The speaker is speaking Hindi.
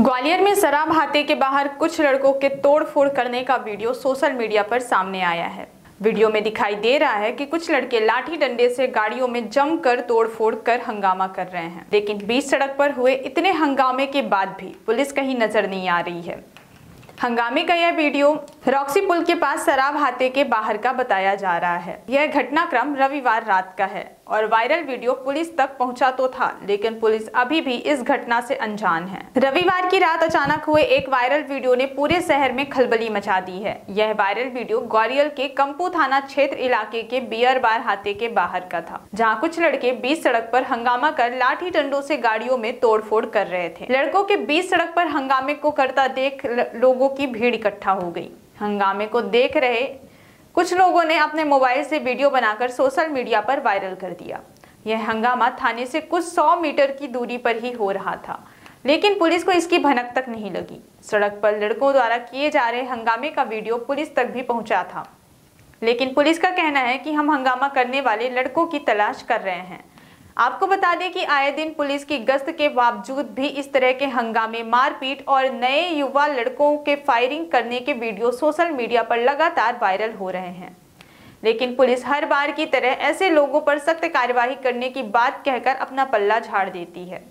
ग्वालियर में शराब हाथे के बाहर कुछ लड़कों के तोड़फोड़ करने का वीडियो सोशल मीडिया पर सामने आया है। वीडियो में दिखाई दे रहा है कि कुछ लड़के लाठी डंडे से गाड़ियों में जमकर तोड़फोड़ कर हंगामा कर रहे हैं। लेकिन बीच सड़क पर हुए इतने हंगामे के बाद भी पुलिस कहीं नज़र नहीं आ रही है। हंगामे का यह वीडियो रॉक्सी पुल के पास शराब हाथे के बाहर का बताया जा रहा है। यह घटनाक्रम रविवार रात का है और वायरल वीडियो पुलिस तक पहुँचा तो था, लेकिन पुलिस अभी भी इस घटना से अनजान है। रविवार की रात अचानक हुए एक वायरल वीडियो ने पूरे शहर में खलबली मचा दी है। यह वायरल वीडियो ग्वालियर के कंपू थाना क्षेत्र इलाके के बियर बार हाथे के बाहर का था, जहाँ कुछ लड़के बीच सड़क पर हंगामा कर लाठी डंडों से गाड़ियों में तोड़फोड़ कर रहे थे। लड़कों के बीच सड़क पर हंगामे को करता देख लोगों की भीड़ इकट्ठा हो गई। हंगामे को देख रहे, कुछ लोगों ने अपने मोबाइल से वीडियो बनाकर सोशल मीडिया पर वायरल कर दिया। यह हंगामा थाने से कुछ सौ मीटर की दूरी पर ही हो रहा था, लेकिन पुलिस को इसकी भनक तक नहीं लगी। सड़क पर लड़कों द्वारा किए जा रहे हंगामे का वीडियो पुलिस तक भी पहुँचा था। लेकिन पुलिस का कहना है कि हम हंगामा करने वाले लड़कों की तलाश कर रहे हैं। आपको बता दें कि आए दिन पुलिस की गश्त के बावजूद भी इस तरह के हंगामे, मारपीट और नए युवा लड़कों के फायरिंग करने के वीडियो सोशल मीडिया पर लगातार वायरल हो रहे हैं। लेकिन पुलिस हर बार की तरह ऐसे लोगों पर सख्त कार्यवाही करने की बात कहकर अपना पल्ला झाड़ देती है।